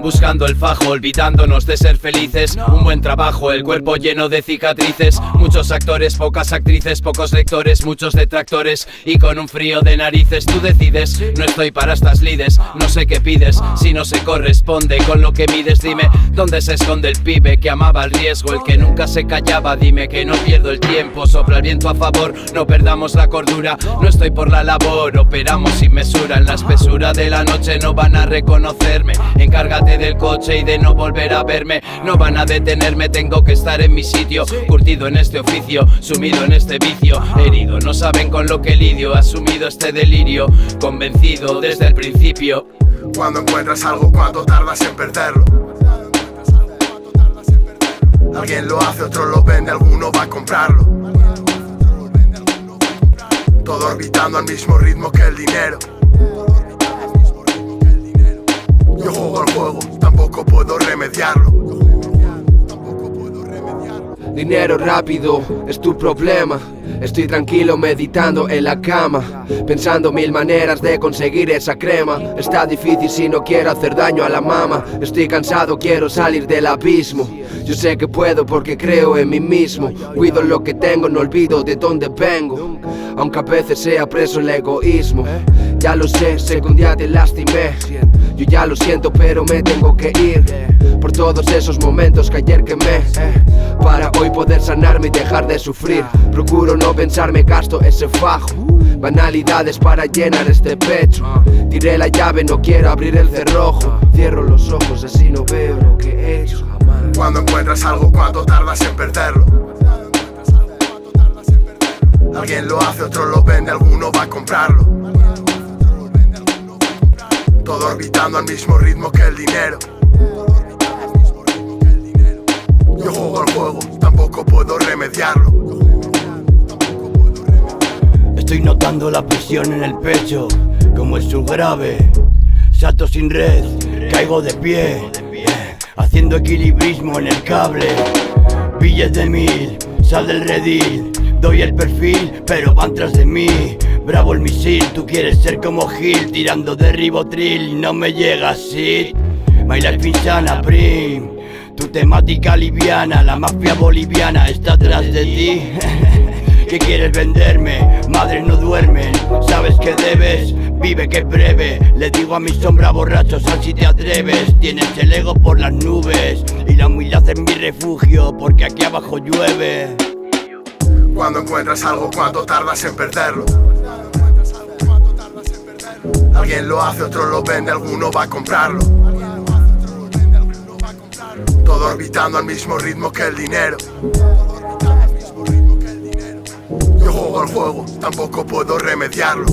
Buscando el fajo, olvidándonos de ser felices. Un buen trabajo, el cuerpo lleno de cicatrices. Muchos actores, pocas actrices, pocos lectores, muchos detractores. Y con un frío de narices, tú decides. No estoy para estas lides, no sé qué pides. Si no se corresponde con lo que mides, dime dónde se esconde el pibe que amaba el riesgo, el que nunca se callaba. Dime que no pierdo el tiempo, sopla el viento a favor, no perdamos la cordura. No estoy por la labor, operamos sin mesura. En la espesura de la noche no van a reconocerme. Encárgate del coche y de no volver a verme. No van a detenerme, tengo que estar en mi sitio. Curtido en este oficio, sumido en este vicio. Herido, no saben con lo que lidio. Asumido este delirio, convencido desde el principio. Cuando encuentras algo, cuánto tardas en perderlo. Alguien lo hace, otro lo vende, alguno va a comprarlo. Todo orbitando al mismo ritmo que el dinero. Dinero rápido es tu problema. Estoy tranquilo meditando en la cama, pensando mil maneras de conseguir esa crema. Está difícil si no quiero hacer daño a la mama. Estoy cansado, quiero salir del abismo. Yo sé que puedo porque creo en mí mismo. Cuido lo que tengo, no olvido de dónde vengo. Aunque a veces sea preso el egoísmo. Ya lo sé, sé que un día te lastimé. Yo ya lo siento, pero me tengo que ir. Por todos esos momentos que ayer quemé. Para hoy poder sanarme y dejar de sufrir. Procuro no pensarme, gasto ese fajo. Banalidades para llenar este pecho. Tiré la llave, no quiero abrir el cerrojo. Cierro los ojos, así no veo lo que he hecho jamás. Cuando encuentras algo, cuánto tardas en perderlo. Alguien lo hace, otro lo vende, alguno va a comprarlo. Todo orbitando al mismo ritmo que el dinero. Tampoco puedo remediarlo. Estoy notando la presión en el pecho, como es un grave. Salto sin red, caigo de pie, haciendo equilibrismo en el cable. Billes de mil, sal del redil, doy el perfil, pero van tras de mí. Bravo el misil, tú quieres ser como Gil, tirando de ribotril, no me llega así. My life insana, prim. Tu temática liviana, la mafia boliviana está atrás de ti. ¿Qué quieres venderme? Madres no duermen, sabes que debes, vive que breve. Le digo a mi sombra borracho, sal si te atreves. Tienes el ego por las nubes y la humildad es mi refugio, porque aquí abajo llueve. Cuando encuentras algo, cuánto tardas en perderlo. Alguien lo hace, otro lo vende, alguno va a comprarlo. Todo orbitando al mismo ritmo que el dinero. Yo juego al juego, tampoco puedo remediarlo.